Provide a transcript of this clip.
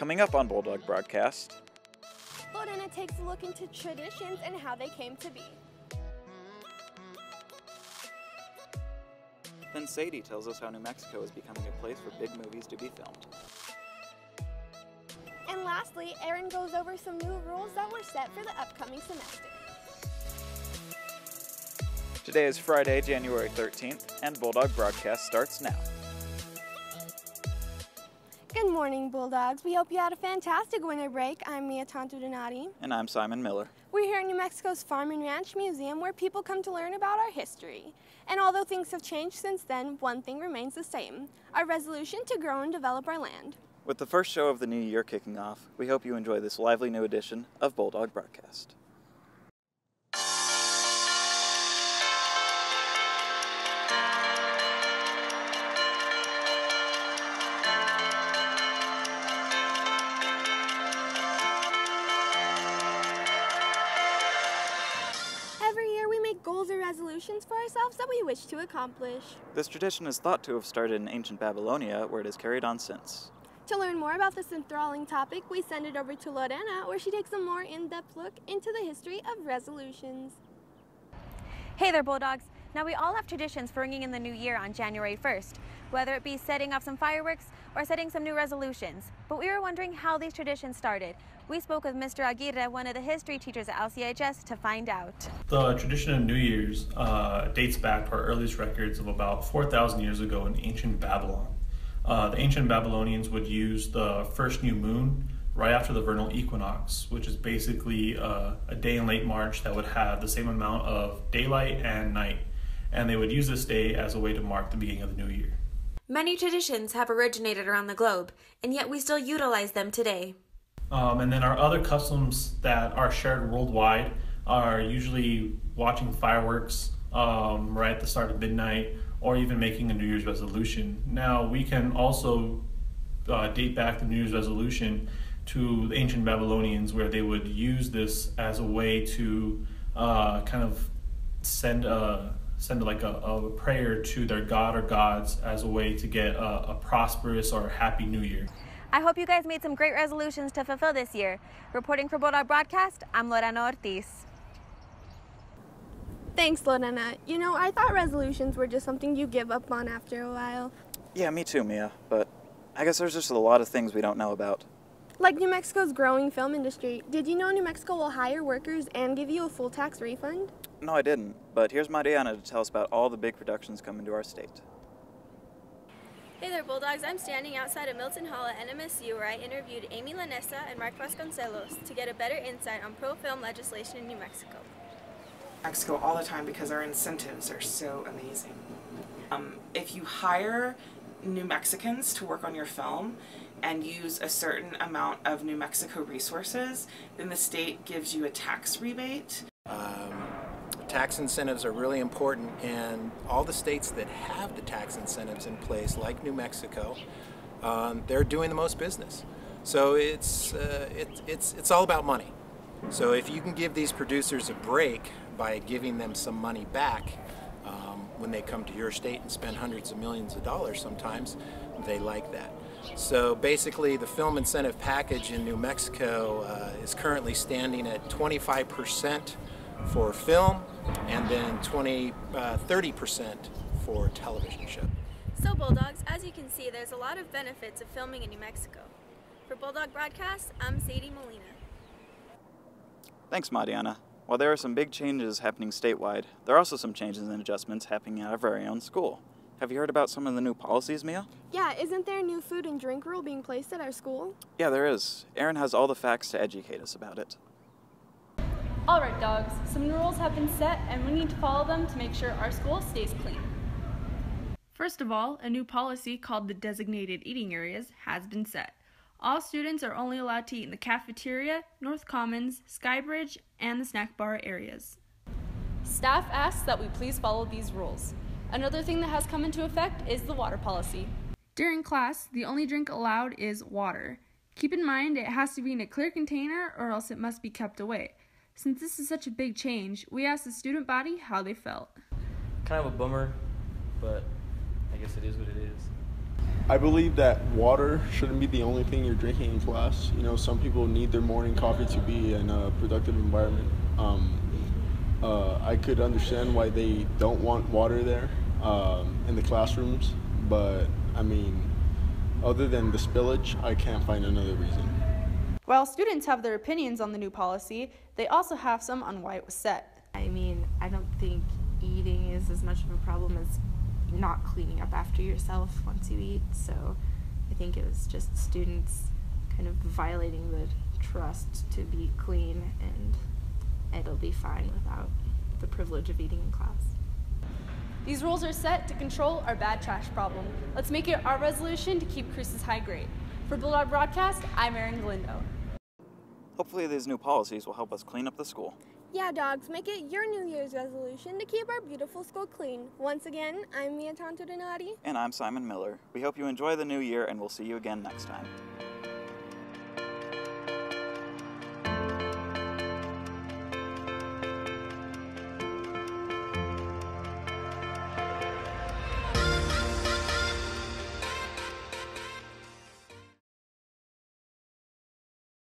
Coming up on Bulldog Broadcast. Lorena takes a look into traditions and how they came to be. Then Sadie tells us how New Mexico is becoming a place for big movies to be filmed. And lastly, Erin goes over some new rules that were set for the upcoming semester. Today is Friday, January 13th, and Bulldog Broadcast starts now. Good morning, Bulldogs. We hope you had a fantastic winter break. I'm Mia Donati. And I'm Simon Miller. We're here at New Mexico's Farm and Ranch Museum where people come to learn about our history. And although things have changed since then, one thing remains the same our resolution to grow and develop our land. With the first show of the new year kicking off, we hope you enjoy this lively new edition of Bulldog Broadcast. Goals or resolutions for ourselves that we wish to accomplish. This tradition is thought to have started in ancient Babylonia, where it has carried on since. To learn more about this enthralling topic, we send it over to Lorena, where she takes a more in depth look into the history of resolutions. Hey there, Bulldogs. Now, we all have traditions for ringing in the new year on January 1st, whether it be setting off some fireworks or setting some new resolutions. But we were wondering how these traditions started. We spoke with Mr. Aguirre, one of the history teachers at LCHS, to find out. The tradition of New Year's uh, dates back to our earliest records of about 4,000 years ago in ancient Babylon. Uh, the ancient Babylonians would use the first new moon right after the vernal equinox, which is basically uh, a day in late March that would have the same amount of daylight and night. And they would use this day as a way to mark the beginning of the new year. Many traditions have originated around the globe, and yet we still utilize them today. Um, and then our other customs that are shared worldwide are usually watching fireworks um, right at the start of midnight or even making a New Year's resolution. Now, we can also uh, date back the New Year's resolution to the ancient Babylonians, where they would use this as a way to uh, kind of send a send like a, a prayer to their god or gods as a way to get a, a prosperous or happy new year. I hope you guys made some great resolutions to fulfill this year. Reporting for Bulldog Broadcast, I'm Lorena Ortiz. Thanks, Lorena. You know, I thought resolutions were just something you give up on after a while. Yeah, me too, Mia, but I guess there's just a lot of things we don't know about. Like New Mexico's growing film industry. Did you know New Mexico will hire workers and give you a full tax refund? No, I didn't, but here's my Mariana to tell us about all the big productions coming to our state. Hey there, Bulldogs. I'm standing outside of Milton Hall at NMSU where I interviewed Amy Lanessa and Mark Vasconcelos to get a better insight on pro film legislation in New Mexico. Mexico all the time because our incentives are so amazing. Um, if you hire New Mexicans to work on your film and use a certain amount of New Mexico resources, then the state gives you a tax rebate. Um, tax incentives are really important, and all the states that have the tax incentives in place, like New Mexico, um, they're doing the most business. So it's, uh, it, it's, it's all about money. So if you can give these producers a break by giving them some money back um, when they come to your state and spend hundreds of millions of dollars sometimes, they like that. So basically the film incentive package in New Mexico uh, is currently standing at 25% for film and then 20, uh, 30% for television show. So, Bulldogs, as you can see, there's a lot of benefits of filming in New Mexico. For Bulldog Broadcast, I'm Sadie Molina. Thanks, Mariana. While there are some big changes happening statewide, there are also some changes and adjustments happening at our very own school. Have you heard about some of the new policies, Mia? Yeah, isn't there a new food and drink rule being placed at our school? Yeah, there is. Erin has all the facts to educate us about it. Alright, dogs, some rules have been set and we need to follow them to make sure our school stays clean. First of all, a new policy called the Designated Eating Areas has been set. All students are only allowed to eat in the cafeteria, North Commons, Skybridge, and the snack bar areas. Staff asks that we please follow these rules. Another thing that has come into effect is the water policy. During class, the only drink allowed is water. Keep in mind it has to be in a clear container or else it must be kept away. Since this is such a big change, we asked the student body how they felt. Kind of a bummer, but I guess it is what it is. I believe that water shouldn't be the only thing you're drinking in class. You know, some people need their morning coffee to be in a productive environment. Um, uh, I could understand why they don't want water there um, in the classrooms, but I mean, other than the spillage, I can't find another reason. While students have their opinions on the new policy, they also have some on why it was set. I mean, I don't think eating is as much of a problem as not cleaning up after yourself once you eat. So I think it was just students kind of violating the trust to be clean, and it'll be fine without the privilege of eating in class. These rules are set to control our bad trash problem. Let's make it our resolution to keep Cruces high grade. For Bulldog Broadcast, I'm Erin Galindo. Hopefully, these new policies will help us clean up the school. Yeah, dogs, make it your New Year's resolution to keep our beautiful school clean. Once again, I'm Mia Tonto Donati. And I'm Simon Miller. We hope you enjoy the new year, and we'll see you again next time.